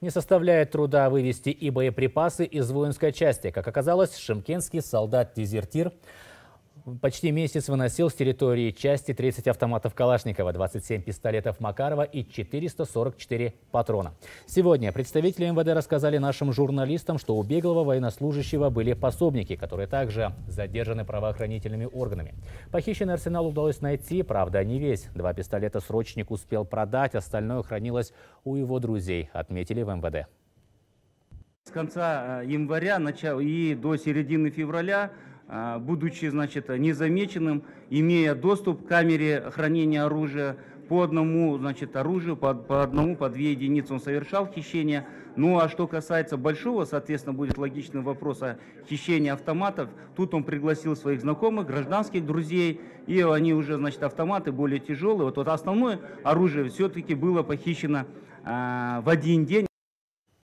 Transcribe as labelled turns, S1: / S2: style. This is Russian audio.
S1: Не составляет труда вывести и боеприпасы из воинской части. Как оказалось, шимкенский солдат-дезертир почти месяц выносил с территории части 30 автоматов Калашникова, 27 пистолетов Макарова и 444 патрона. Сегодня представители МВД рассказали нашим журналистам, что у беглого военнослужащего были пособники, которые также задержаны правоохранительными органами. Похищенный арсенал удалось найти, правда, не весь. Два пистолета срочник успел продать, остальное хранилось у его друзей, отметили в МВД.
S2: С конца э, января и до середины февраля будучи значит, незамеченным, имея доступ к камере хранения оружия, по одному значит, оружию, по, по одному, по две единицы он совершал хищение. Ну а что касается большого, соответственно, будет логичный вопрос о хищении автоматов. Тут он пригласил своих знакомых, гражданских друзей, и они уже, значит, автоматы более тяжелые. Вот, вот основное оружие все-таки было похищено а, в один день.